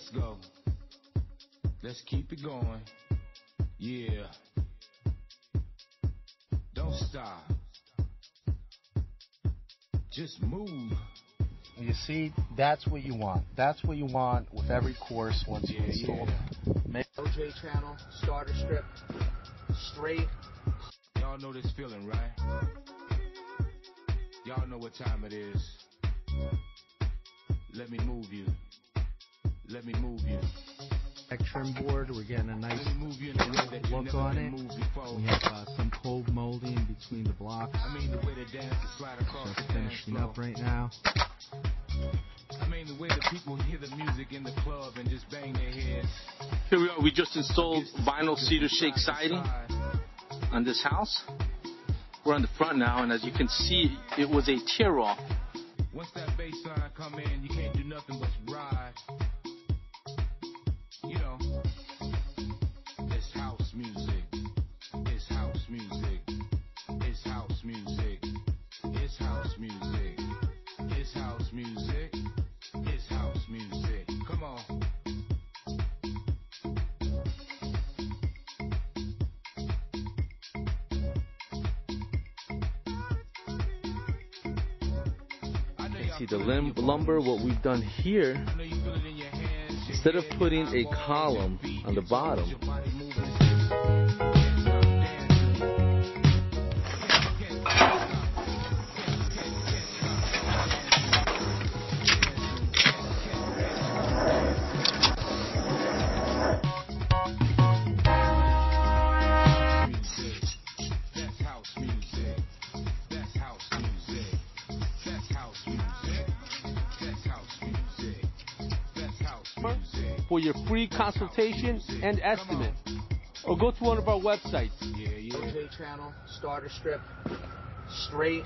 let's go. Let's keep it going. Yeah. Don't stop. Just move. You see, that's what you want. That's what you want with every course once you Yeah, install yeah. it. Make OJ channel, starter strip, straight. Y'all know this feeling, right? Y'all know what time it is. Let me move you. Let me move you. Back trim board. We're getting a nice move you in that look never on it. moved before. We have uh, some cold molding between the blocks. I mean the way the dancers slide across Just the dance finishing up right now. I mean the way the people hear the music in the club and just bang their heads. Here we are. We just installed vinyl cedar shake siding on this house. We're on the front now, and as you can see, it was a tear off. Once that bass line come in, you can't do nothing but ride. Music. It's house music. It's house music. Come on. The lim- lumber, what we've done here, I know you feel it in your hands, your Instead of putting a column on the bottom, Music. for your free consultation and estimate. Or go to one of our websites. Yeah, yeah. Channel, starter strip, straight.